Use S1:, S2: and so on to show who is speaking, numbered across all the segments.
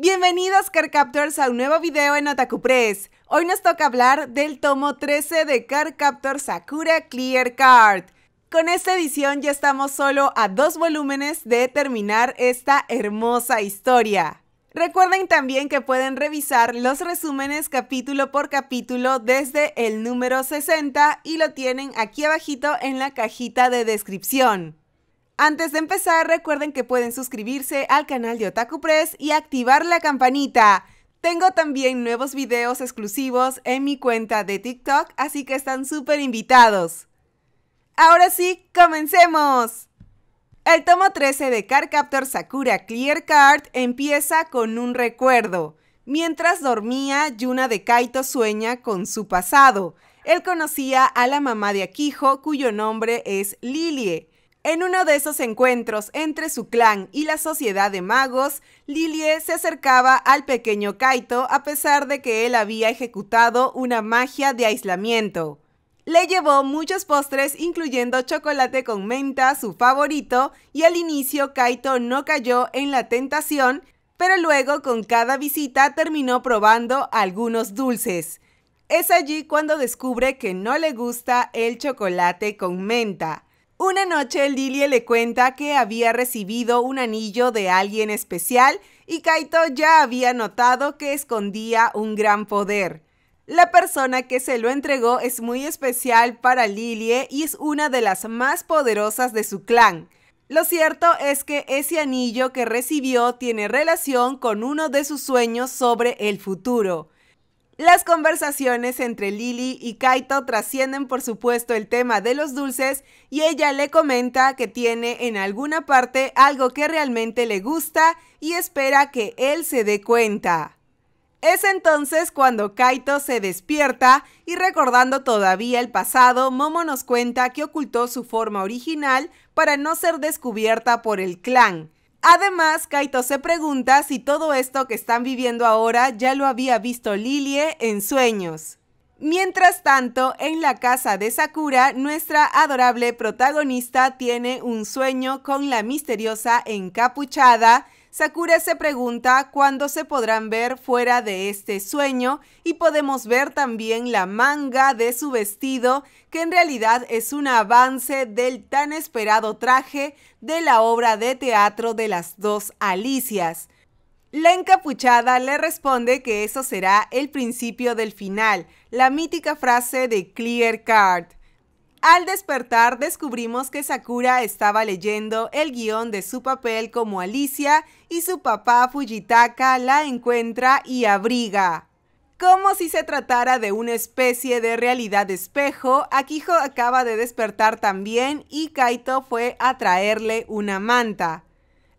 S1: Bienvenidos Captors a un nuevo video en Otaku Press. Hoy nos toca hablar del tomo 13 de Captor Sakura Clear Card. Con esta edición ya estamos solo a dos volúmenes de terminar esta hermosa historia. Recuerden también que pueden revisar los resúmenes capítulo por capítulo desde el número 60 y lo tienen aquí abajito en la cajita de descripción. Antes de empezar, recuerden que pueden suscribirse al canal de Otaku Press y activar la campanita. Tengo también nuevos videos exclusivos en mi cuenta de TikTok, así que están súper invitados. Ahora sí, comencemos. El tomo 13 de Card Captor Sakura Clear Card empieza con un recuerdo. Mientras dormía, Yuna de Kaito sueña con su pasado. Él conocía a la mamá de Akiho, cuyo nombre es Lilie. En uno de esos encuentros entre su clan y la sociedad de magos, Lilie se acercaba al pequeño Kaito a pesar de que él había ejecutado una magia de aislamiento. Le llevó muchos postres incluyendo chocolate con menta, su favorito, y al inicio Kaito no cayó en la tentación, pero luego con cada visita terminó probando algunos dulces. Es allí cuando descubre que no le gusta el chocolate con menta. Una noche Lilie le cuenta que había recibido un anillo de alguien especial y Kaito ya había notado que escondía un gran poder. La persona que se lo entregó es muy especial para Lilie y es una de las más poderosas de su clan. Lo cierto es que ese anillo que recibió tiene relación con uno de sus sueños sobre el futuro. Las conversaciones entre Lily y Kaito trascienden por supuesto el tema de los dulces y ella le comenta que tiene en alguna parte algo que realmente le gusta y espera que él se dé cuenta. Es entonces cuando Kaito se despierta y recordando todavía el pasado, Momo nos cuenta que ocultó su forma original para no ser descubierta por el clan. Además, Kaito se pregunta si todo esto que están viviendo ahora ya lo había visto Lilie en sueños. Mientras tanto, en la casa de Sakura, nuestra adorable protagonista tiene un sueño con la misteriosa encapuchada Sakura se pregunta cuándo se podrán ver fuera de este sueño y podemos ver también la manga de su vestido, que en realidad es un avance del tan esperado traje de la obra de teatro de las dos Alicias. La encapuchada le responde que eso será el principio del final, la mítica frase de Clear Card. Al despertar descubrimos que Sakura estaba leyendo el guion de su papel como Alicia y su papá Fujitaka la encuentra y abriga. Como si se tratara de una especie de realidad espejo, Akiho acaba de despertar también y Kaito fue a traerle una manta.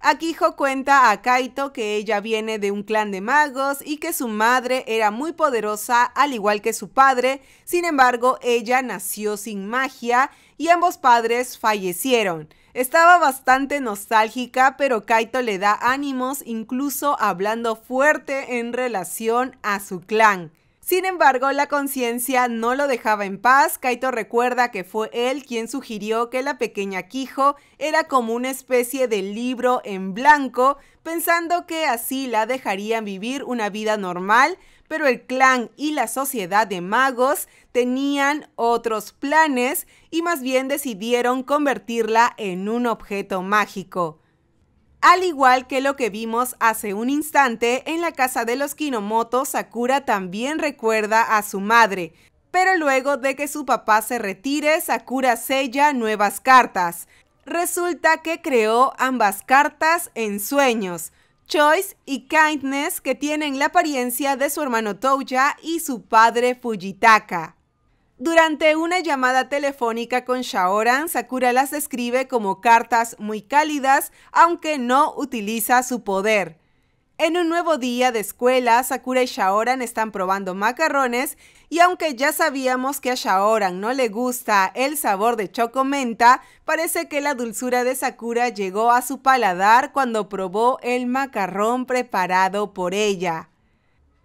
S1: Akiho cuenta a Kaito que ella viene de un clan de magos y que su madre era muy poderosa al igual que su padre, sin embargo ella nació sin magia y ambos padres fallecieron. Estaba bastante nostálgica, pero Kaito le da ánimos incluso hablando fuerte en relación a su clan. Sin embargo, la conciencia no lo dejaba en paz. Kaito recuerda que fue él quien sugirió que la pequeña Kijo era como una especie de libro en blanco, pensando que así la dejarían vivir una vida normal, pero el clan y la sociedad de magos tenían otros planes y más bien decidieron convertirla en un objeto mágico. Al igual que lo que vimos hace un instante, en la casa de los Kinomoto, Sakura también recuerda a su madre. Pero luego de que su papá se retire, Sakura sella nuevas cartas. Resulta que creó ambas cartas en sueños, Choice y Kindness, que tienen la apariencia de su hermano Touya y su padre Fujitaka. Durante una llamada telefónica con Shaoran, Sakura las describe como cartas muy cálidas, aunque no utiliza su poder. En un nuevo día de escuela, Sakura y Shaoran están probando macarrones y aunque ya sabíamos que a Shaoran no le gusta el sabor de chocomenta, parece que la dulzura de Sakura llegó a su paladar cuando probó el macarrón preparado por ella.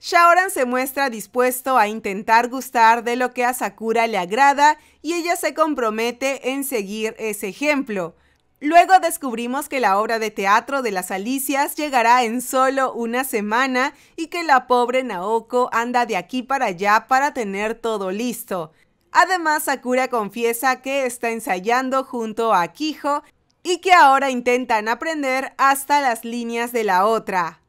S1: Shaoran se muestra dispuesto a intentar gustar de lo que a Sakura le agrada y ella se compromete en seguir ese ejemplo. Luego descubrimos que la obra de teatro de las Alicias llegará en solo una semana y que la pobre Naoko anda de aquí para allá para tener todo listo. Además, Sakura confiesa que está ensayando junto a Kijo y que ahora intentan aprender hasta las líneas de la otra.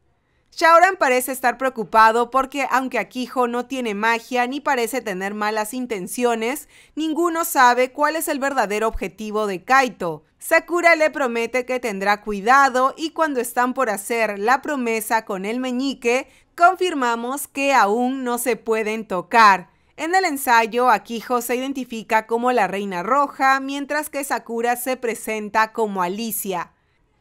S1: Shaoran parece estar preocupado porque aunque Akiho no tiene magia ni parece tener malas intenciones, ninguno sabe cuál es el verdadero objetivo de Kaito. Sakura le promete que tendrá cuidado y cuando están por hacer la promesa con el meñique, confirmamos que aún no se pueden tocar. En el ensayo, Akiho se identifica como la Reina Roja, mientras que Sakura se presenta como Alicia.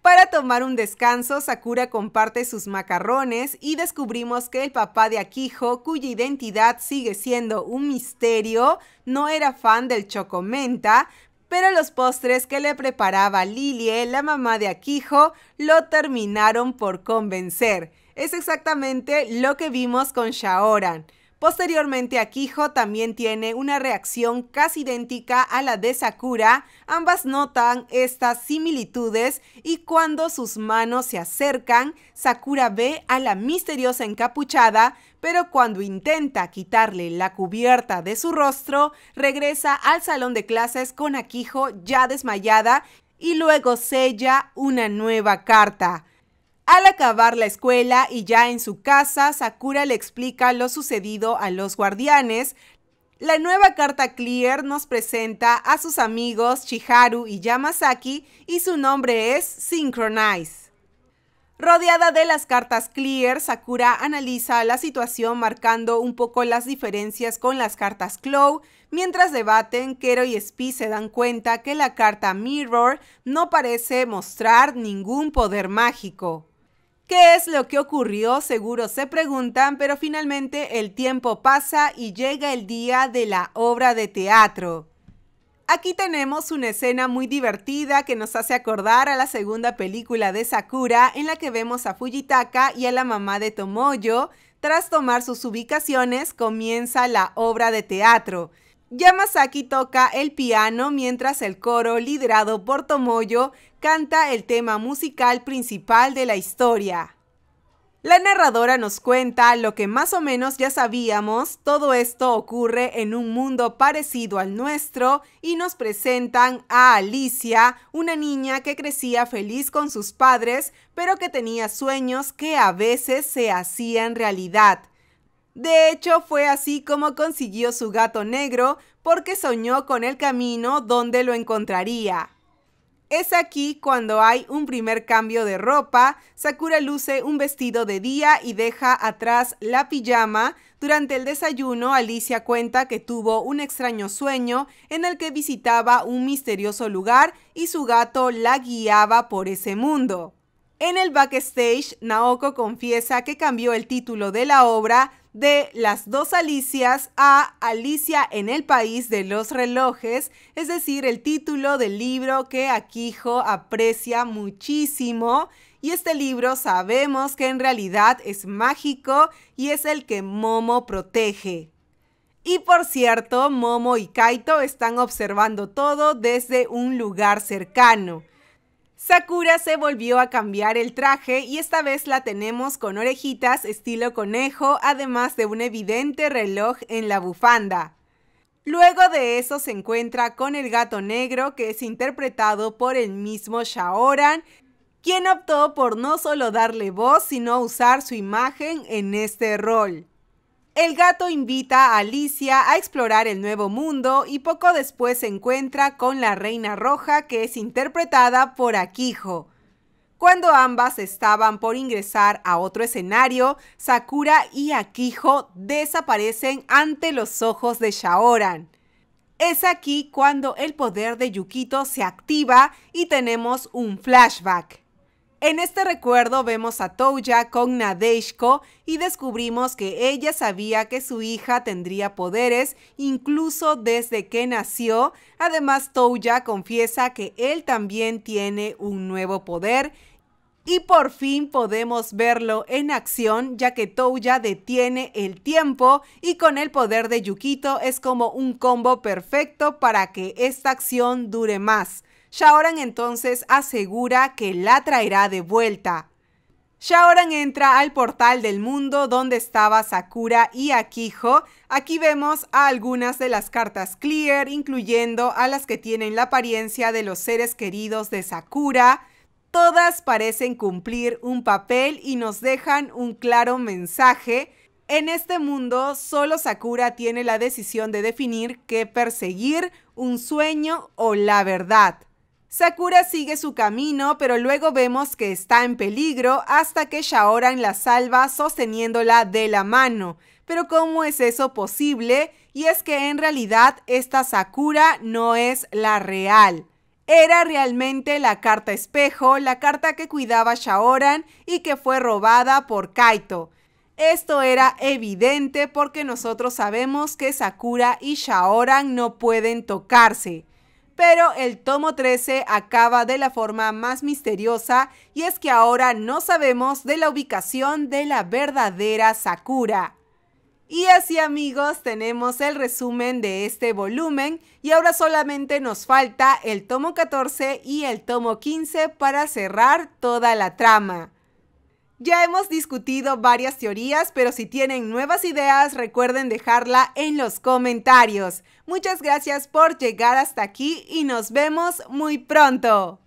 S1: Para tomar un descanso, Sakura comparte sus macarrones y descubrimos que el papá de Akiho, cuya identidad sigue siendo un misterio, no era fan del chocomenta, pero los postres que le preparaba Lilie, la mamá de Akiho, lo terminaron por convencer. Es exactamente lo que vimos con Shaoran. Posteriormente, Akiho también tiene una reacción casi idéntica a la de Sakura. Ambas notan estas similitudes y cuando sus manos se acercan, Sakura ve a la misteriosa encapuchada, pero cuando intenta quitarle la cubierta de su rostro, regresa al salón de clases con Akiho ya desmayada y luego sella una nueva carta. Al acabar la escuela y ya en su casa, Sakura le explica lo sucedido a los guardianes. La nueva carta Clear nos presenta a sus amigos Chiharu y Yamasaki y su nombre es Synchronize. Rodeada de las cartas Clear, Sakura analiza la situación marcando un poco las diferencias con las cartas Claw. Mientras debaten, Kero y Spee se dan cuenta que la carta Mirror no parece mostrar ningún poder mágico. ¿Qué es lo que ocurrió? Seguro se preguntan, pero finalmente el tiempo pasa y llega el día de la obra de teatro. Aquí tenemos una escena muy divertida que nos hace acordar a la segunda película de Sakura en la que vemos a Fujitaka y a la mamá de Tomoyo. Tras tomar sus ubicaciones comienza la obra de teatro. Yamasaki toca el piano mientras el coro, liderado por Tomoyo, canta el tema musical principal de la historia. La narradora nos cuenta lo que más o menos ya sabíamos, todo esto ocurre en un mundo parecido al nuestro y nos presentan a Alicia, una niña que crecía feliz con sus padres, pero que tenía sueños que a veces se hacían realidad. De hecho, fue así como consiguió su gato negro porque soñó con el camino donde lo encontraría. Es aquí cuando hay un primer cambio de ropa, Sakura luce un vestido de día y deja atrás la pijama. Durante el desayuno, Alicia cuenta que tuvo un extraño sueño en el que visitaba un misterioso lugar y su gato la guiaba por ese mundo. En el backstage, Naoko confiesa que cambió el título de la obra de Las dos Alicias a Alicia en el País de los Relojes, es decir, el título del libro que Akijo aprecia muchísimo. Y este libro sabemos que en realidad es mágico y es el que Momo protege. Y por cierto, Momo y Kaito están observando todo desde un lugar cercano. Sakura se volvió a cambiar el traje y esta vez la tenemos con orejitas estilo conejo, además de un evidente reloj en la bufanda. Luego de eso se encuentra con el gato negro que es interpretado por el mismo Shaoran, quien optó por no solo darle voz, sino usar su imagen en este rol. El gato invita a Alicia a explorar el nuevo mundo y poco después se encuentra con la Reina Roja que es interpretada por Akijo. Cuando ambas estaban por ingresar a otro escenario, Sakura y Akijo desaparecen ante los ojos de Shaoran. Es aquí cuando el poder de Yukito se activa y tenemos un flashback. En este recuerdo vemos a Touya con Nadeshko y descubrimos que ella sabía que su hija tendría poderes incluso desde que nació. Además, Touya confiesa que él también tiene un nuevo poder y por fin podemos verlo en acción ya que Touya detiene el tiempo y con el poder de Yukito es como un combo perfecto para que esta acción dure más. Shaoran entonces asegura que la traerá de vuelta. Shaoran entra al portal del mundo donde estaba Sakura y Akiho. Aquí vemos a algunas de las cartas Clear, incluyendo a las que tienen la apariencia de los seres queridos de Sakura. Todas parecen cumplir un papel y nos dejan un claro mensaje. En este mundo, solo Sakura tiene la decisión de definir qué perseguir, un sueño o la verdad. Sakura sigue su camino, pero luego vemos que está en peligro hasta que Shaoran la salva sosteniéndola de la mano. Pero ¿cómo es eso posible? Y es que en realidad esta Sakura no es la real. Era realmente la carta espejo, la carta que cuidaba Shaoran y que fue robada por Kaito. Esto era evidente porque nosotros sabemos que Sakura y Shaoran no pueden tocarse. Pero el tomo 13 acaba de la forma más misteriosa y es que ahora no sabemos de la ubicación de la verdadera Sakura. Y así amigos tenemos el resumen de este volumen y ahora solamente nos falta el tomo 14 y el tomo 15 para cerrar toda la trama. Ya hemos discutido varias teorías, pero si tienen nuevas ideas recuerden dejarla en los comentarios. Muchas gracias por llegar hasta aquí y nos vemos muy pronto.